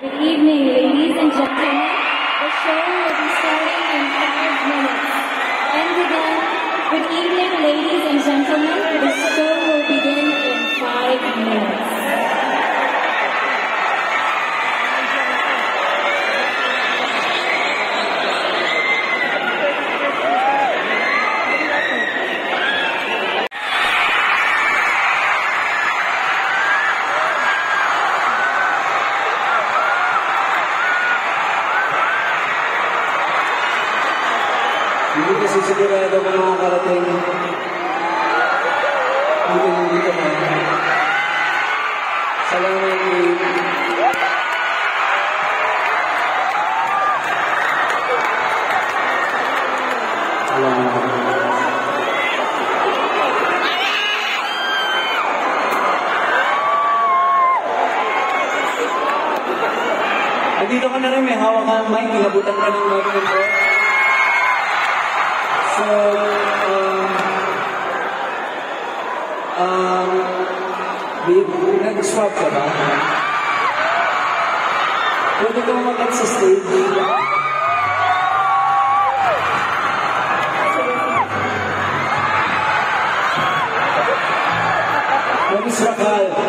Good evening, ladies and gentlemen. The show will be starting in five minutes. And again, good evening, ladies and gentlemen. The show will begin in five minutes. Hindi kasi sigurado kung makakarating. Hindi hindi ka na. Salamat, Dave. Salamat. Andito ka na rin, may hawak ka ng mic, inabutan ka ng mic. So, um, um, babe, nag-swap ka ba? Pwede ka umagat sa stage. Miss Rakal.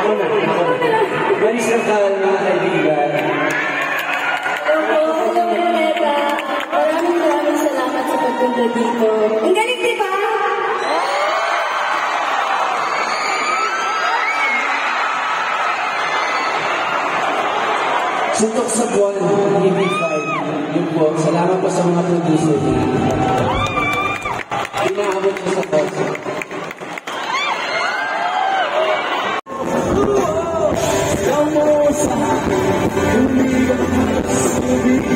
Ako na, ako na. Maris Rakal, mga kaibigan. Maraming maraming salamat sa pagpunta dito. Ang galing, di ba? Suntok sa buwan, EB5. Yun po, salamat po sa mga producer Thank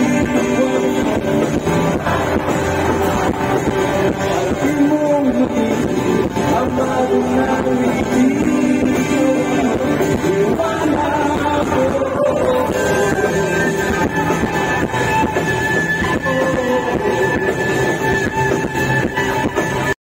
you.